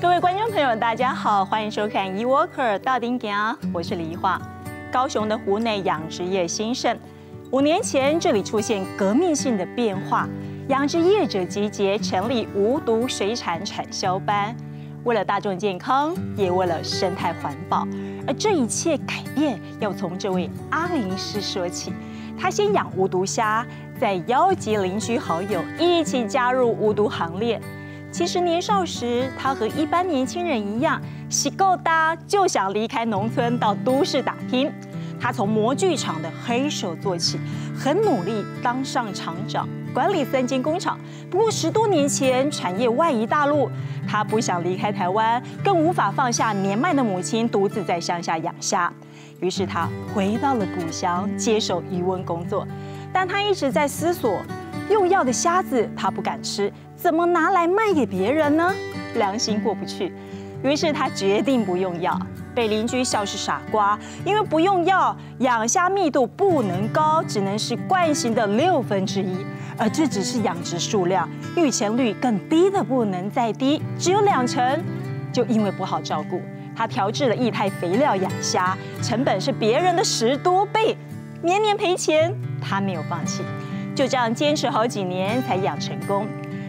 各位观众朋友，大家好，欢迎收看《eWalker 大丁家》，我是李化。高雄的湖内养殖业兴盛，五年前这里出现革命性的变化，养殖业者集结成立无毒水产产销班，为了大众健康，也为了生态环保。而这一切改变要从这位阿林师说起，他先养无毒虾，再邀集邻居好友一起加入无毒行列。其实年少时，他和一般年轻人一样，洗够大就想离开农村到都市打拼。他从模具厂的黑手做起，很努力当上厂长，管理三间工厂。不过十多年前产业外移大陆，他不想离开台湾，更无法放下年迈的母亲独自在乡下养虾。于是他回到了故乡，接手渔翁工作。但他一直在思索，用药的虾子他不敢吃。怎么拿来卖给别人呢？良心过不去，于是他决定不用药，被邻居笑是傻瓜，因为不用药养虾密度不能高，只能是惯型的六分之一，而这只是养殖数量，育成率更低的不能再低，只有两成。就因为不好照顾，他调制了液态肥料养虾，成本是别人的十多倍，年年赔钱，他没有放弃，就这样坚持好几年才养成功。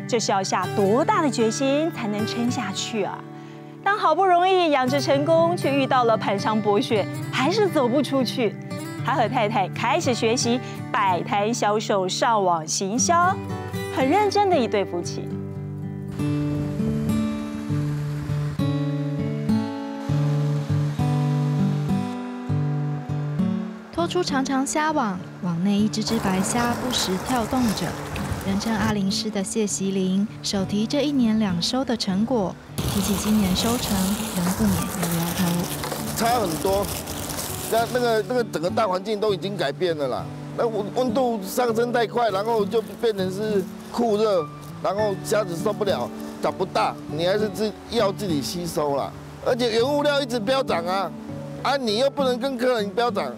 这是要下多大的决心才能撑下去啊！当好不容易养殖成功，却遇到了盘商剥削，还是走不出去。他和太太开始学习摆摊销售、上网行销，很认真的一对夫妻。出长长虾网，网内一只只白虾不时跳动着。人称阿林师的谢席林手提这一年两收的成果，提起今年收成，仍不免摇摇头。差很多，那那个那个整个大环境都已经改变了啦。那温温度上升太快，然后就变成是酷热，然后虾子受不了，长不大，你还是自要自己吸收啦。而且原物料一直飙涨啊，啊你又不能跟客人飙涨。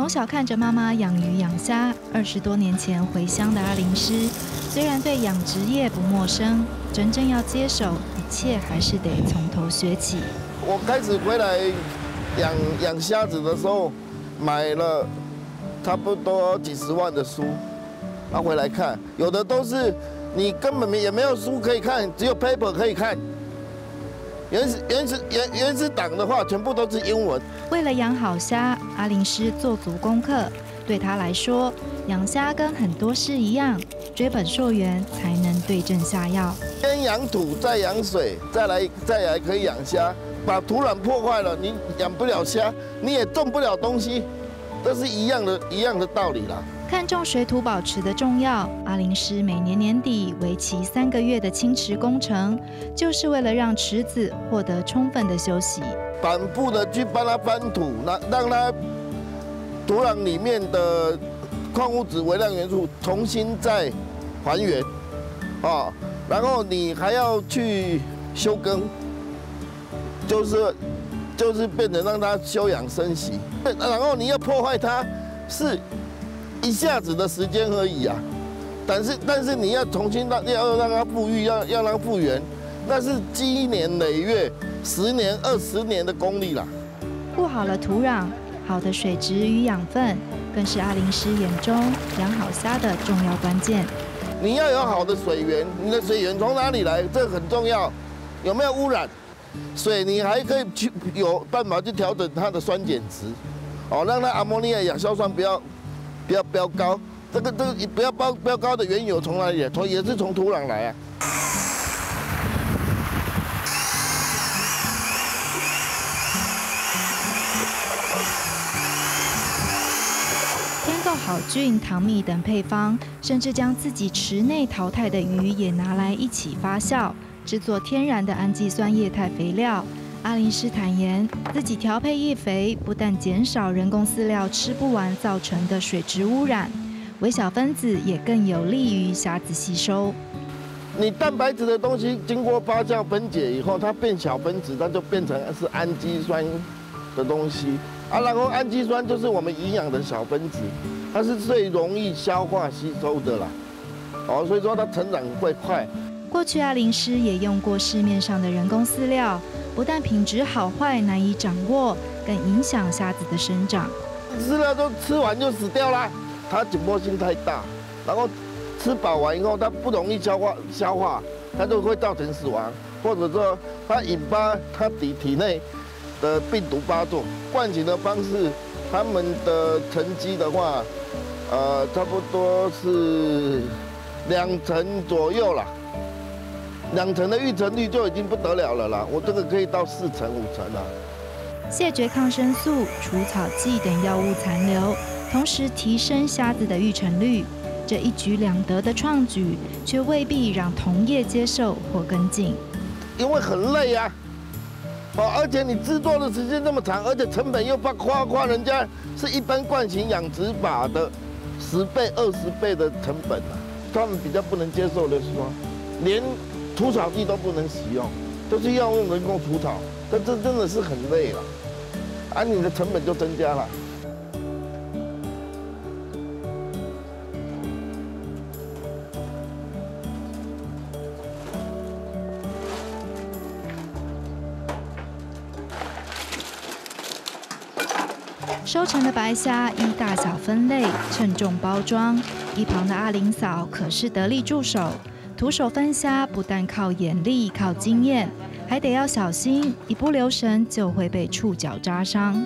从小看着妈妈养鱼养虾，二十多年前回乡的阿林师，虽然对养殖业不陌生，真正要接手，一切还是得从头学起。我开始回来养养虾子的时候，买了差不多几十万的书，拿回来看，有的都是你根本没也没有书可以看，只有 paper 可以看。原始原始原原始党的话，全部都是英文。为了养好虾，阿林师做足功课。对他来说，养虾跟很多事一样，追本溯源才能对症下药。先养土，再养水，再来再来可以养虾。把土壤破坏了，你养不了虾，你也种不了东西，这是一样的一样的道理啦。看重水土保持的重要，阿林师每年年底为期三个月的清池工程，就是为了让池子获得充分的休息。反复的去帮它翻土，那让它土壤里面的矿物质、微量元素重新再还原，啊，然后你还要去休耕，就是就是变成让它休养生息，然后你要破坏它，是。一下子的时间而已啊，但是但是你要重新让要让它复育，要要让它复原，那是积年累月、十年二十年的功力啦。顾好了土壤，好的水质与养分，更是阿林师眼中养好虾的重要关键。你要有好的水源，你的水源从哪里来？这很重要。有没有污染？水你还可以去有办法去调整它的酸碱值，哦，让它阿莫尼亚亚硝酸不要。不要标高，这个这个不要标标高的原油从哪里？从也是从土壤来啊。添购好菌、糖蜜等配方，甚至将自己池内淘汰的鱼也拿来一起发酵，制作天然的氨基酸液态肥料。阿林师坦言，自己调配易肥，不但减少人工饲料吃不完造成的水质污染，微小分子也更有利于虾子吸收。你蛋白质的东西经过发酵分解以后，它变小分子，它就变成是氨基酸的东西啊。然后氨基酸就是我们营养的小分子，它是最容易消化吸收的啦。哦，所以说它成长会快。过去阿林师也用过市面上的人工饲料，不但品质好坏难以掌握，更影响虾子的生长。饲料都吃完就死掉啦，它紧迫性太大，然后吃饱完以后它不容易消化，消化它就会造成死亡，或者说它引发它体体内的病毒发作。灌醒的方式，它们的成绩的话，呃，差不多是两成左右了。两成的育成率就已经不得了了啦，我这个可以到四成五成了。谢绝抗生素、除草剂等药物残留，同时提升虾子的育成率，这一举两得的创举，却未必让同业接受或跟进。因为很累呀，哦，而且你制作的时间这么长，而且成本又不夸夸，人家是一般惯型养殖法的十倍、二十倍的成本啊，他们比较不能接受的是说，连。除草剂都不能使用，都是要用人工除草，但这真的是很累了，啊，你的成本就增加了。收成的白虾依大小分类，称重包装，一旁的阿玲嫂可是得力助手。徒手分虾不但靠眼力、靠经验，还得要小心，一不留神就会被触角扎伤。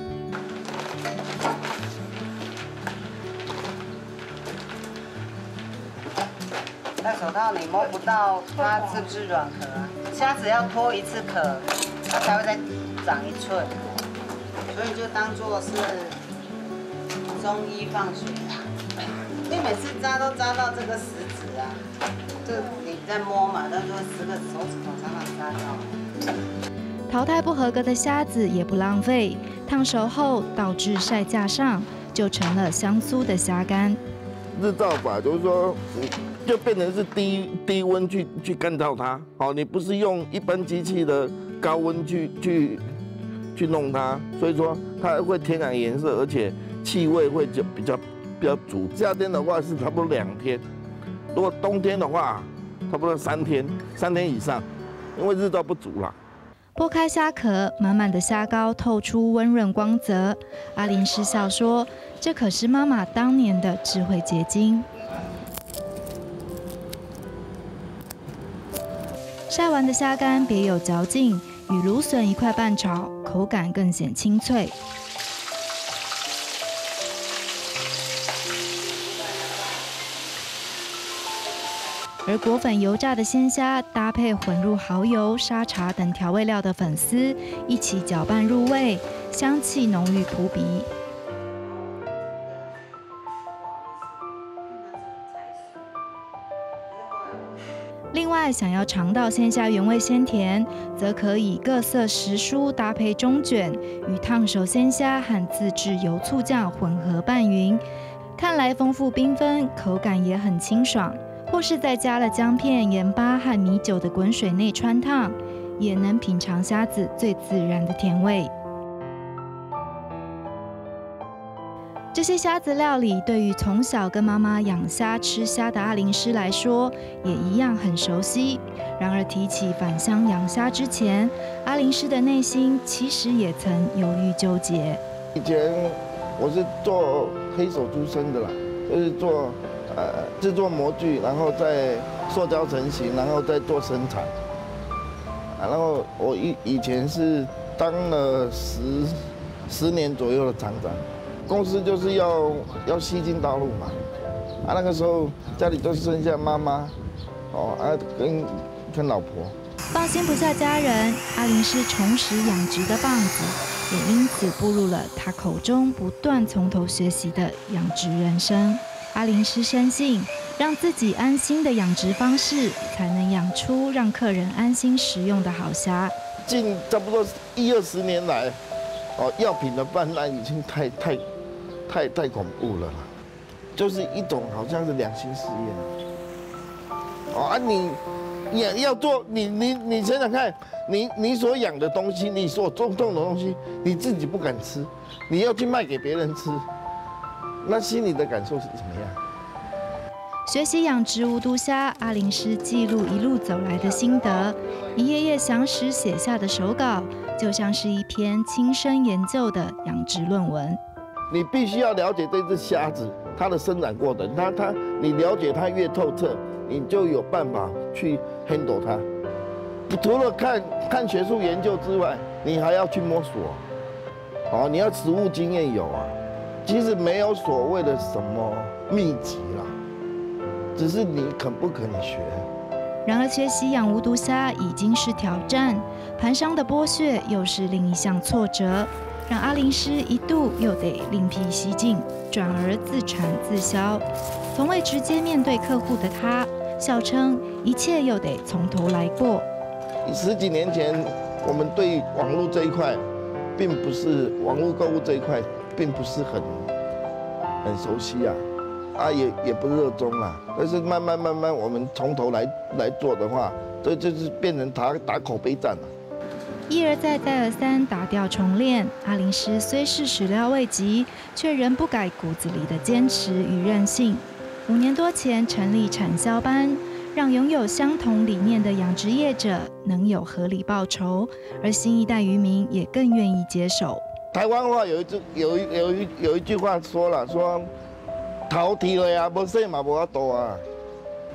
戴手套你摸不到它是不是软壳啊？虾子要脱一次壳，它才会再长一寸，所以就当做是中医放血啊。你每次扎都扎到这个食指啊，这。在摸嘛，但是十个手指头常常扎到。淘汰不合格的虾子也不浪费，烫熟后倒至晒架上，就成了香酥的虾干。日照法就是说，就变成是低低温去去干燥它。好，你不是用一般机器的高温去去去弄它，所以说它会天然颜色，而且气味会就比较比较足。夏天的话是差不多两天，如果冬天的话。差不多三天，三天以上，因为日照不足了。剥开虾壳，满满的虾膏透出温润光泽。阿林失笑说：“这可是妈妈当年的智慧结晶。”晒完的虾干别有嚼劲，与芦笋一块拌炒，口感更显清脆。而裹粉油炸的鲜虾，搭配混入蚝油、沙茶等调味料的粉丝，一起搅拌入味，香气浓郁扑鼻。另外，想要尝到鲜虾原味鲜甜，则可以各色时蔬搭配中卷，与烫熟鲜虾和自制油醋酱混合拌匀，看来丰富缤纷，口感也很清爽。或是在加了姜片、盐巴和米酒的滚水内穿烫，也能品尝虾子最自然的甜味。这些虾子料理对于从小跟妈妈养虾吃虾的阿林师来说，也一样很熟悉。然而提起返乡养虾之前，阿林师的内心其实也曾犹豫纠结。以前我是做黑手出身的啦，就是做。呃，制作模具，然后再塑胶成型，然后再做生产。啊，然后我以以前是当了十十年左右的厂长，公司就是要要西进道路嘛。啊，那个时候家里就剩下妈妈，哦，啊跟跟老婆。放心不下家人，阿林是重拾养殖的棒子，也因此步入了他口中不断从头学习的养殖人生。阿林师深信，让自己安心的养殖方式，才能养出让客人安心食用的好虾。近差不多一二十年来，哦，药品的泛滥已经太太太太恐怖了，就是一种好像是良心事业。哦啊，你也要做，你你你想想看，你你所养的东西，你所种种的东西，你自己不敢吃，你要去卖给别人吃。那心里的感受是怎么样？学习养殖无毒虾，阿林师记录一路走来的心得，一页页详实写下的手稿，就像是一篇亲身研究的养殖论文。你必须要了解这只虾子它的生长过程，它它你了解它越透彻，你就有办法去 handle 它。你除了看看学术研究之外，你还要去摸索。哦，你要实物经验有啊，其实没有所谓的什么秘籍啦，只是你肯不肯学。然而，学习养无毒虾已经是挑战，盘商的剥削又是另一项挫折，让阿林师一度又得另辟蹊径，转而自产自销。从未直接面对客户的他，笑称一切又得从头来过。十几年前，我们对网络这一块，并不是网络购物这一块，并不是很很熟悉啊，啊也也不热衷啊。但是慢慢慢慢，我们从头来来做的话，这就是变成打打口碑战了。一而再再而三打掉重练，阿林师虽是始料未及，却仍不改骨子里的坚持与韧性。五年多前成立产销班。让拥有相同理念的养殖业者能有合理报酬，而新一代渔民也更愿意接手。台湾话有一句有一有一有一句话说了，说逃题了呀，不是嘛，不要多啊，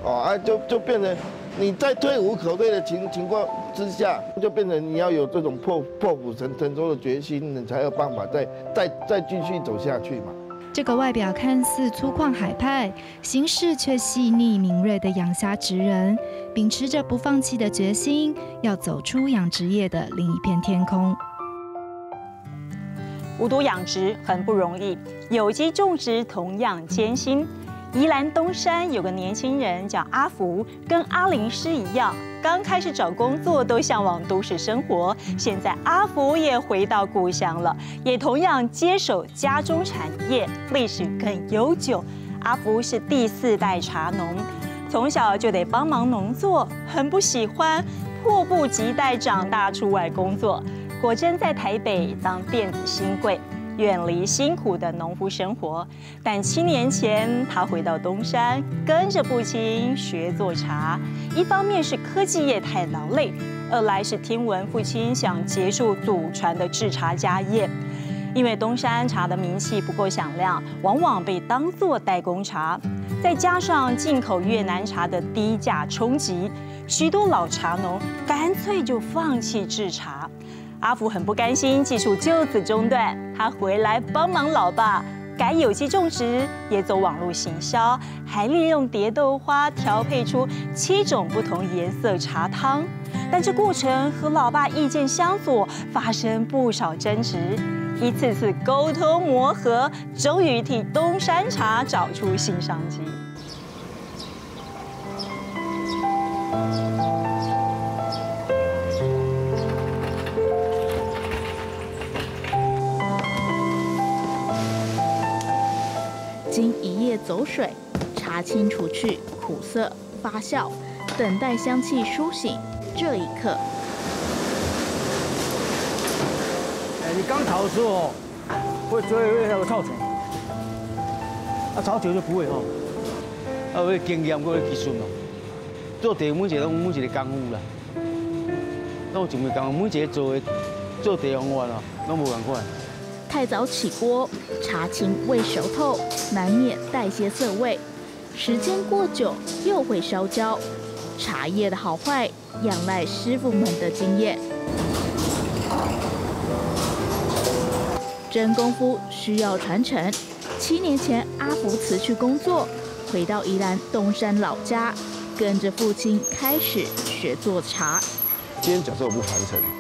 哦啊，就就变成你在退无可退的情情况之下，就变成你要有这种破破釜沉沉舟的决心，你才有办法再再再继续走下去嘛。这个外表看似粗犷海派，行事却细腻敏锐的养虾职人，秉持着不放弃的决心，要走出养殖业的另一片天空。无毒养殖很不容易，有机种植同样艰辛。宜兰东山有个年轻人叫阿福，跟阿林师一样，刚开始找工作都向往都市生活。现在阿福也回到故乡了，也同样接手家中产业，历史更悠久。阿福是第四代茶农，从小就得帮忙农作，很不喜欢，迫不及待长大出外工作。果真在台北当电子新贵。远离辛苦的农夫生活，但七年前他回到东山，跟着父亲学做茶。一方面是科技业太劳累，二来是听闻父亲想结束祖传的制茶家业。因为东山茶的名气不够响亮，往往被当作代工茶，再加上进口越南茶的低价冲击，许多老茶农干脆就放弃制茶。阿福很不甘心，技术就此中断。他回来帮忙老爸改有机种植，也走网络行销，还利用蝶豆花调配出七种不同颜色茶汤。但这过程和老爸意见相左，发生不少争执。一次次沟通磨合，终于替东山茶找出新商机。经一夜走水，茶青除去苦涩，发酵，等待香气苏醒。这一刻，哎，你刚炒的时候会会会那个臭虫，啊，炒久就不会哈。啊，会经验过技术咯，做茶每一个拢每一个功夫啦。那我就没讲，每一个做的做茶方法咯，拢无共款。太早起锅，茶青未熟透，难免带些涩味。时间过久又会烧焦。茶叶的好坏仰赖师傅们的经验。真功夫需要传承。七年前，阿福辞去工作，回到宜兰东山老家，跟着父亲开始学做茶。今天假设我不传承。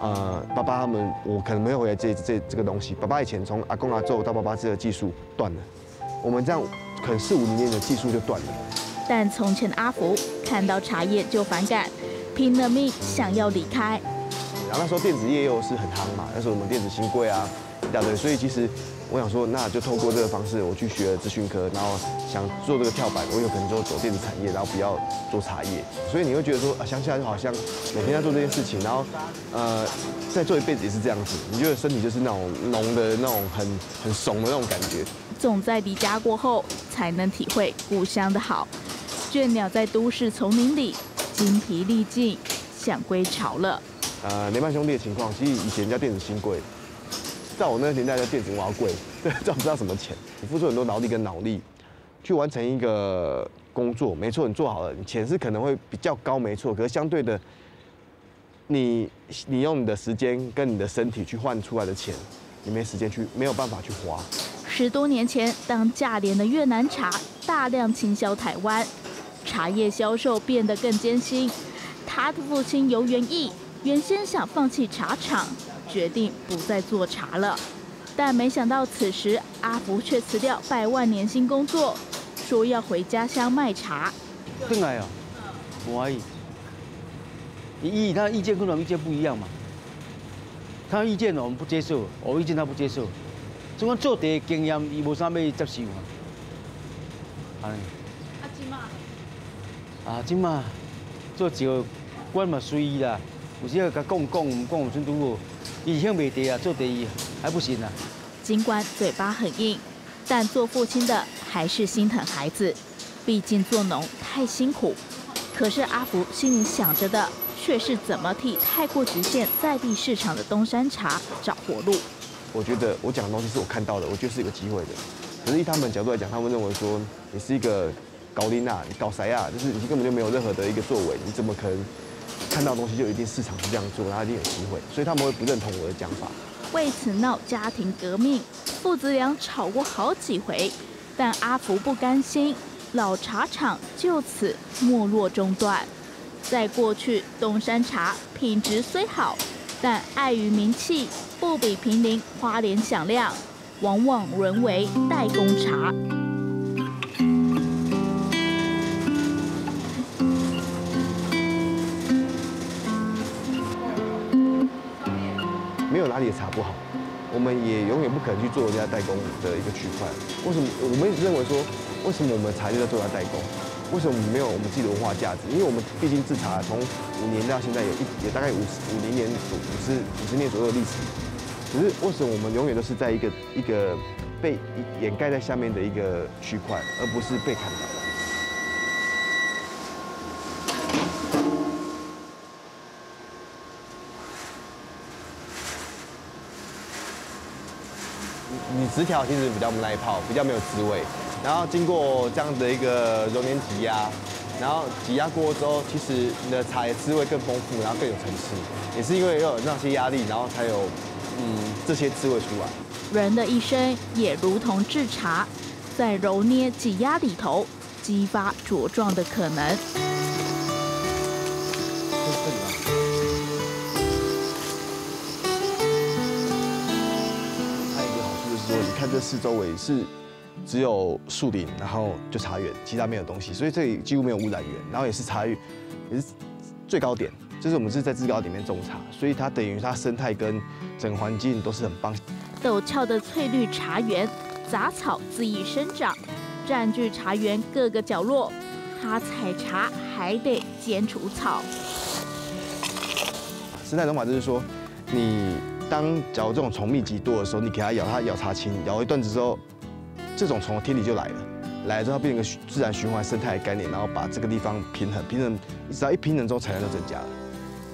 呃，爸爸他们，我可能没有回来这这这个东西。爸爸以前从阿公阿祖到爸爸这个技术断了，我们这样可能四五年的技术就断了。但从前的阿福看到茶叶就反感，拼了命想要离开。然后那时候电子业又是很夯嘛，那时候我们电子新贵啊，一大堆。所以其实我想说，那就透过这个方式，我去学了资讯科，然后想做这个跳板，我有可能就走电子产业，然后不要做茶叶。所以你会觉得说，啊，想起来就好像每天在做这件事情，然后呃，再做一辈子也是这样子，你觉得身体就是那种浓的那种很很怂的那种感觉。总在离家过后，才能体会故乡的好。倦鸟在都市丛林里精疲力尽，想归巢了。呃，联曼兄弟的情况，其实以前叫电子新贵，在我那个年代叫电子蛙贵，对，赚不知道什么钱。你付出很多劳力跟脑力，去完成一个工作，没错，你做好了，你钱是可能会比较高，没错。可是相对的，你你用你的时间跟你的身体去换出来的钱，你没时间去，没有办法去花。十多年前，当价廉的越南茶大量倾销台湾，茶叶销售变得更艰辛。他的父亲游元义原先想放弃茶厂，决定不再做茶了，但没想到此时阿福却辞掉百万年薪工作，说要回家乡卖茶。进来啊，我阿姨，你意他意见跟我们意见不一样嘛？他意见我们不接受，我意见他不接受。总讲做茶经验，伊无啥要接受啊。安尼。啊，今嘛？啊，今嘛做酒管嘛随意啦。有时要甲讲讲，唔讲有阵拄好。伊向卖茶啊，做茶还不行啊。尽管嘴巴很硬，但做父亲的还是心疼孩子。毕竟做农太辛苦。可是阿福心里想着的，却是怎么替太过局限在地市场的东山茶找活路。我觉得我讲的东西是我看到的，我觉得是一个机会的。可是以他们角度来讲，他们认为说你是一个高丽娜，你搞谁啊？就是你根本就没有任何的一个作为，你怎么可能看到东西就一定市场是这样做，然后一定有机会？所以他们会不认同我的讲法。为此闹家庭革命，父子俩吵过好几回，但阿福不甘心，老茶厂就此没落中断。在过去，东山茶品质虽好，但碍于名气。不比平林花莲响亮，往往沦为代工茶。不好，我们也永远不可能去做人家代工的一个区块。为什么？我们认为说，为什么我们茶就在做人家代工？为什么没有我们自己的文化价值？因为我们毕竟制茶从五年到现在有一也大概五十五零年五十五十年左右的历史。只是为什么我们永远都是在一个一个被掩盖在下面的一个区块，而不是被看到？直条其实比较耐泡，比较没有滋味。然后经过这样的一个揉捏挤压，然后挤压过之后，其实你的茶叶滋味更丰富，然后更有层次。也是因为要有那些压力，然后才有。嗯，这些滋味出来。人的一生也如同制茶，在揉捏挤压里头，激发茁壮的可能。看这四周围是只有树林，然后就茶园，其他没有东西，所以这里几乎没有污染源，然后也是茶园，也是最高点。就是我们是在制高里面种茶，所以它等于它生态跟整个环境都是很棒。陡峭的翠绿茶园，杂草恣意生长，占据茶园各个角落。他采茶还得剪除草。生态农法就是说，你当假如这种虫密集多的时候，你给它咬，它咬茶青，咬一段子之后，这种虫天敌就来了。来了之后，它变成一个自然循环生态的概念，然后把这个地方平衡，平衡，只要一平衡之后，产量就增加了。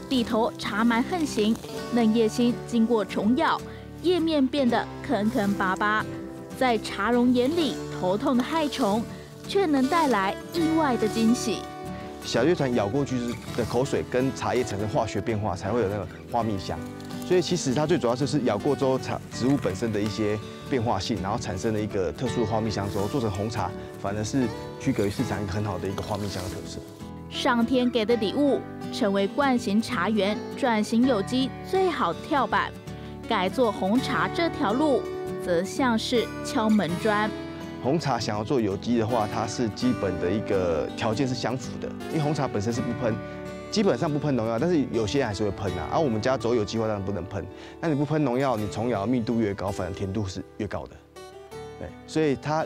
地头茶蛮横行，嫩叶心经过虫咬，叶面变得坑坑巴巴。在茶农眼里，头痛的害虫，却能带来意外的惊喜。小叶蝉咬过去的口水跟茶叶产生化学变化，才会有那个花蜜香。所以其实它最主要就是咬过之后，茶植物本身的一些变化性，然后产生了一个特殊的花蜜香之后，做成红茶，反而是区隔于市场一个很好的一个花蜜香的特色。上天给的礼物，成为惯型茶园转型有机最好的跳板。改做红茶这条路，则像是敲门砖。红茶想要做有机的话，它是基本的一个条件是相符的，因为红茶本身是不喷基本上不喷农药，但是有些还是会喷啊。而我们家走有机化当然不能喷，那你不喷农药，你虫咬密度越高，反而甜度是越高的。对，所以它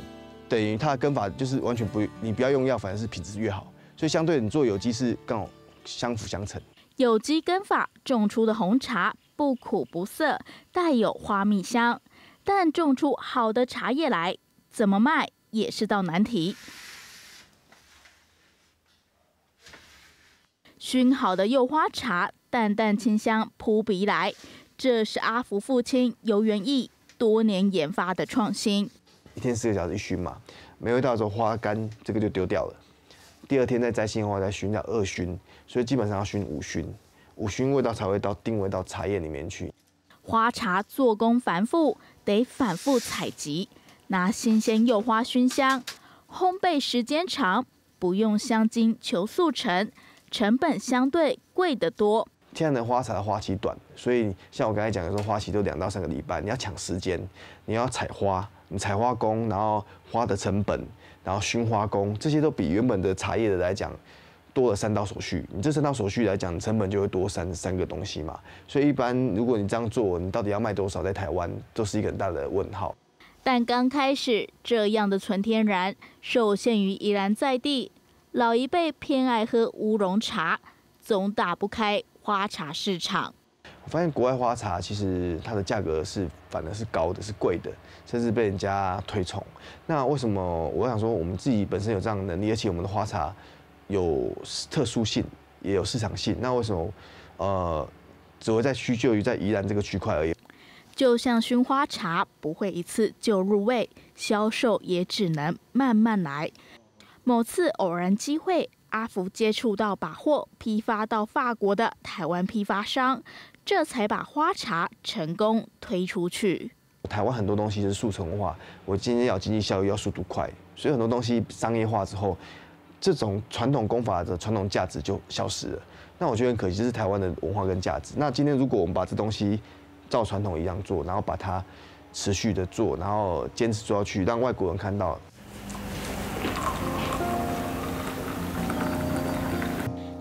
等于它的根法就是完全不，你不要用药，反而是品质越好。所以相对你做有机是刚好相辅相成。有机根法种出的红茶不苦不涩，带有花蜜香，但种出好的茶叶来，怎么卖也是道难题。熏好的柚花茶，淡淡清香扑鼻来，这是阿福父亲游元义多年研发的创新。一天四个小时一熏嘛，没味道的时候花干，这个就丢掉了。第二天再摘新花再熏，叫二熏，所以基本上要熏五熏，五熏味道才会到定位到茶叶里面去。花茶做工繁复，得反复采集，拿新鲜柚花熏香，烘焙时间长，不用香精求速成，成本相对贵得多。现在的花茶的花期短，所以像我刚才讲的说，花期都两到三个礼拜，你要抢时间，你要采花，你采花工，然后花的成本。然后熏花工这些都比原本的茶叶的来讲多了三道手续，你这三道手续来讲成本就会多三三个东西嘛，所以一般如果你这样做，你到底要卖多少在台湾都是一个很大的问号。但刚开始这样的纯天然受限于宜兰在地，老一辈偏爱喝乌龙茶，总打不开花茶市场。我发现国外花茶其实它的价格是反而是高的，是贵的，甚至被人家推崇。那为什么我想说我们自己本身有这样的能力，而且我们的花茶有特殊性，也有市场性，那为什么呃只会在屈就于在宜兰这个区块而已？就像熏花茶不会一次就入味，销售也只能慢慢来。某次偶然机会，阿福接触到把货批发到法国的台湾批发商。这才把花茶成功推出去。台湾很多东西是速成化，我今天要经济效益，要速度快，所以很多东西商业化之后，这种传统功法的传统价值就消失了。那我觉得很可惜，这是台湾的文化跟价值。那今天如果我们把这东西照传统一样做，然后把它持续的做，然后坚持做下去，让外国人看到，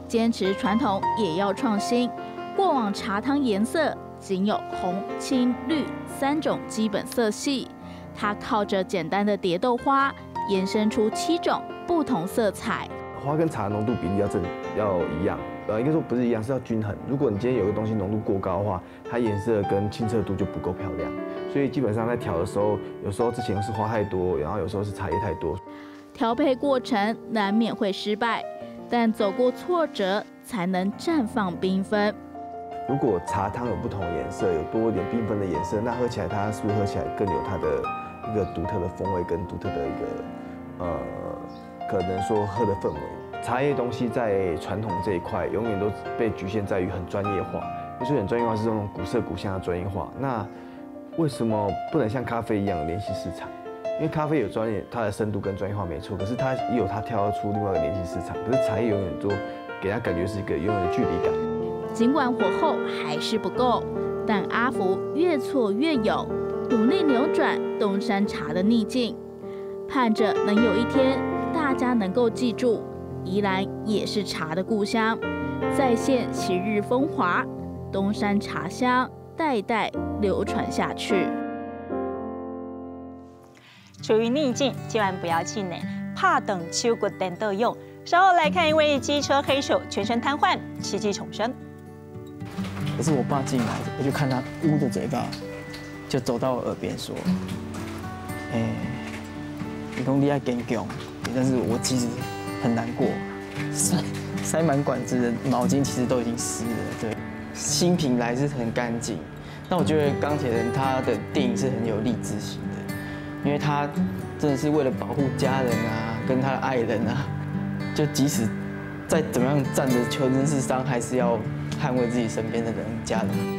坚持传统也要创新。过往茶汤颜色仅有红、青、绿三种基本色系，它靠着简单的蝶豆花，延伸出七种不同色彩。花跟茶浓度比例要正要一样，呃，应该说不是一样，是要均衡。如果你今天有个东西浓度过高的话，它颜色跟清澈度就不够漂亮。所以基本上在调的时候，有时候之前是花太多，然后有时候是茶叶太多。调配过程难免会失败，但走过挫折才能绽放缤纷。如果茶汤有不同颜色，有多一点缤纷的颜色，那喝起来它是不是喝起来更有它的一个独特的风味跟独特的一个呃，可能说喝的氛围。茶叶东西在传统这一块永远都被局限在于很专业化，就是很专业化是这种古色古香的专业化。那为什么不能像咖啡一样联系市场？因为咖啡有专业，它的深度跟专业化没错，可是它也有它跳出另外一个年轻市场。可是茶叶永远都给人感觉是一个永远的距离感。尽管火候还是不够，但阿福越挫越勇，努力扭转东山茶的逆境，盼着能有一天大家能够记住，宜兰也是茶的故乡，再现昔日风华，东山茶香代代流传下去。处于逆境，千万不要气馁，怕等秋果等得用。稍后来看一位机车黑手全身瘫痪，奇迹重生。可是我爸进来，我就看他捂着嘴巴，就走到我耳边说：“哎，你兄弟爱坚强，但是我其实很难过，塞 塞满管子的毛巾其实都已经湿了。对，新品来是很干净。但我觉得钢铁人他的电影是很有励志性，因为他真的是为了保护家人啊，跟他的爱人啊，就即使再怎么样站着求真是伤，还是要。捍卫自己身边的人、家人。